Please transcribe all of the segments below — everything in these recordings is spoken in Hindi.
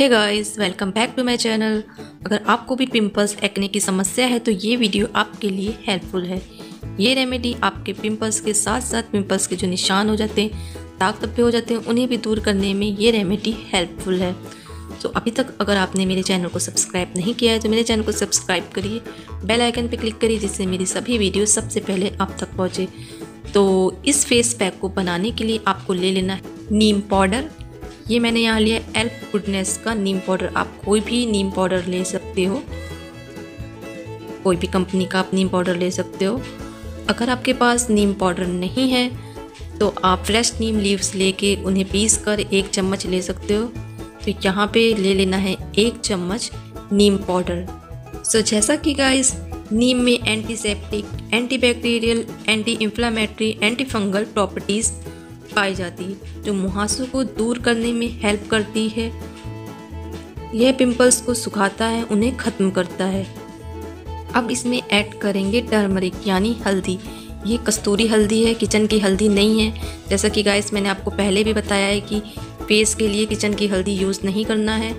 Hey guys welcome back to my channel अगर आपको भी पिंपल्स एक्ने की समस्या है तो ये वीडियो आपके लिए हेल्पफुल है। ये रेमेडी आपके पिंपल्स के साथ साथ पिंपल्स के जो निशान हो जाते हैं दाग धब्बे हो जाते हैं, उन्हें भी दूर करने में ये रेमेडी हेल्पफुल है। तो अभी तक अगर आपने मेरे चैनल को सब्सक्राइब नहीं किया है तो मेरे चैनल को सब्सक्राइब करिए बेल आइकन पर क्लिक करिए, जिससे मेरी सभी वीडियो सबसे पहले आप तक पहुँचे। तो इस फेस पैक को बनाने के लिए आपको ले लेना है नीम पाउडर ये मैंने यहाँ लिया एल्प गुडनेस का नीम पाउडर। आप कोई भी नीम पाउडर ले सकते हो। कोई भी कंपनी का आप नीम पाउडर ले सकते हो। अगर आपके पास नीम पाउडर नहीं है तो आप फ्रेश नीम लीव्स लेके उन्हें पीस कर एक चम्मच ले सकते हो। तो यहाँ पे ले लेना है एक चम्मच नीम पाउडर। सो जैसा कि गाइस नीम में antiseptic antibacterial anti inflammatory anti fungal properties पाई जाती है, जो मुहासों को दूर करने में हेल्प करती है। यह पिंपल्स को सुखाता है, उन्हें ख़त्म करता है। अब इसमें ऐड करेंगे टर्मरिक यानी हल्दी। ये कस्तूरी हल्दी है, किचन की हल्दी नहीं है। जैसा कि गाइस मैंने आपको पहले भी बताया है कि फेस के लिए किचन की हल्दी यूज़ नहीं करना है।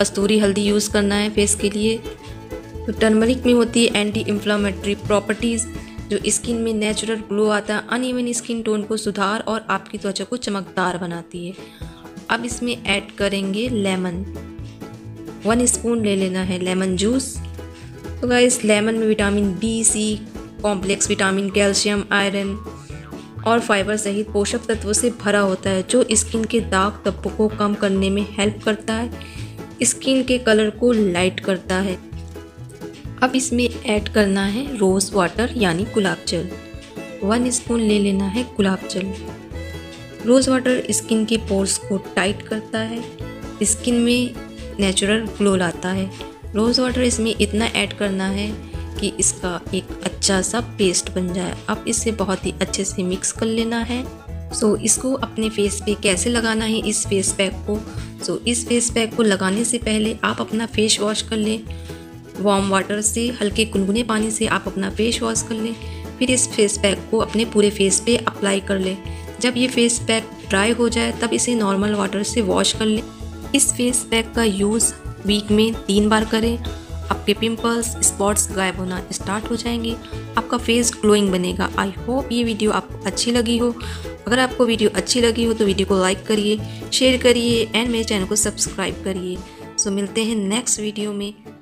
कस्तूरी हल्दी यूज़ करना है फेस के लिए। तो टर्मरिक में होती है एंटी इन्फ्लामेटरी प्रॉपर्टीज़ जो स्किन में नेचुरल ग्लो आता है अनइवन स्किन टोन को सुधार और आपकी त्वचा को चमकदार बनाती है। अब इसमें ऐड करेंगे लेमन वन स्पून ले लेना है लेमन जूस तो गाइस लेमन में vitamin B C complex vitamin calcium iron और फाइबर सहित पोषक तत्वों से भरा होता है, जो स्किन के दाग धब्बों को कम करने में हेल्प करता है। स्किन के कलर को लाइट करता है। अब इसमें ऐड करना है रोज़ वाटर यानी गुलाब जल। वन स्पून ले लेना है गुलाब जल। रोज़ वाटर स्किन के पोर्स को टाइट करता है। स्किन में नेचुरल ग्लो लाता है। रोज़ वाटर इसमें इतना ऐड करना है कि इसका एक अच्छा सा पेस्ट बन जाए। अब इसे बहुत ही अच्छे से मिक्स कर लेना है। सो so, इसको अपने फेस पे कैसे लगाना है इस फेस पैक को? सो so, इस फेस पैक को लगाने से पहले आप अपना फेस वॉश कर लें। वार्म वाटर से, हल्के गुनगुने पानी से आप अपना फेस वॉश कर लें। फिर इस फेस पैक को अपने पूरे फेस पे अप्लाई कर लें। जब ये फेस पैक ड्राई हो जाए, तब इसे नॉर्मल वाटर से वॉश कर लें। इस फेस पैक का यूज़ वीक में तीन बार करें। आपके पिंपल्स स्पॉट्स गायब होना स्टार्ट हो जाएँगे। आपका फेस ग्लोइंग बनेगा। आई होप ये वीडियो आपको अच्छी लगी हो। अगर आपको वीडियो अच्छी लगी हो तो वीडियो को लाइक करिए शेयर करिए एंड मेरे चैनल को सब्सक्राइब करिए। सो मिलते हैं नेक्स्ट वीडियो में।